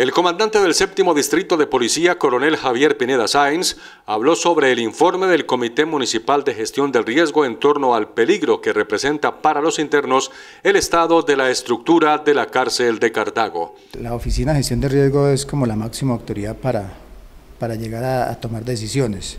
El comandante del séptimo distrito de policía, coronel Javier Pineda Sáenz, habló sobre el informe del Comité Municipal de Gestión del Riesgo en torno al peligro que representa para los internos el estado de la estructura de la cárcel de Cartago. La Oficina de Gestión de Riesgo es como la máxima autoridad para, para llegar a, tomar decisiones.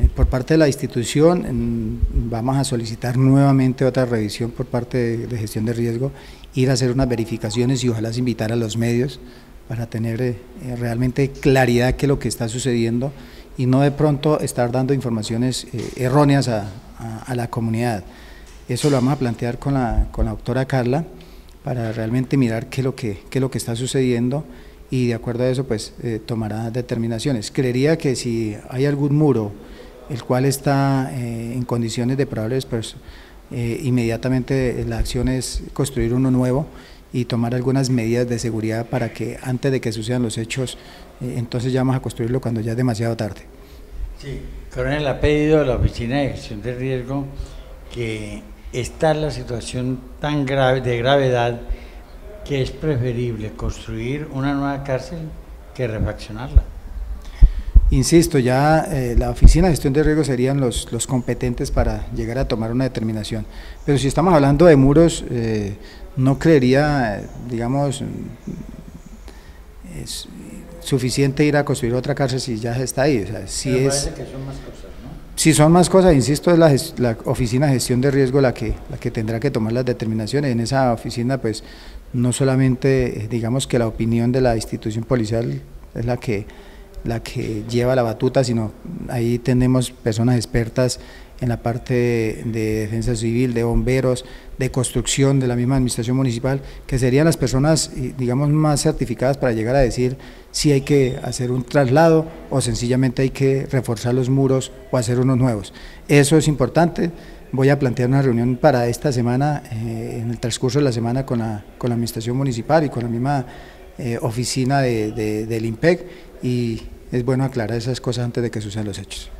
Eh, por parte de la institución vamos a solicitar nuevamente otra revisión por parte de, de gestión de riesgo, ir a hacer unas verificaciones y ojalá invitar a los medios para tener eh, eh, realmente claridad que lo que está sucediendo y no de pronto estar dando informaciones eh, erróneas a, la comunidad. Eso lo vamos a plantear con la, con la doctora Carla para realmente mirar qué es lo que, qué lo que está sucediendo y de acuerdo a eso pues tomará determinaciones. Creería que si hay algún muro el cual está en condiciones de probables, pues inmediatamente la acción es construir uno nuevo y tomar algunas medidas de seguridad para que antes de que sucedan los hechos, eh, entonces ya vamos a construirlo cuando ya es demasiado tarde. Sí, Coronel ha pedido a la Oficina de Gestión de Riesgo que está la situación tan grave, de gravedad, que es preferible construir una nueva cárcel que refaccionarla. Insisto, ya eh, la Oficina de Gestión de Riesgo serían los, los, competentes para llegar a tomar una determinación. Pero si estamos hablando de muros, eh, no creería, digamos, es suficiente ir a construir otra cárcel si ya está ahí. O sea, si es, que son más cosas, ¿no? Si son más cosas, insisto, es la, la, oficina de gestión de riesgo la que, la que tendrá que tomar las determinaciones. En esa oficina, pues, no solamente, digamos que la opinión de la institución policial es la que, la que lleva la batuta, sino ahí tenemos personas expertas en la parte de defensa civil, de bomberos, de construcción de la misma administración municipal, que serían las personas, digamos, más certificadas para llegar a decir si hay que hacer un traslado o sencillamente hay que reforzar los muros o hacer unos nuevos. Eso es importante. Voy a plantear una reunión para esta semana, eh, en el transcurso de la semana, con la, con la administración municipal y con la misma eh, oficina de, del IMPEC y es bueno aclarar esas cosas antes de que sucedan los hechos.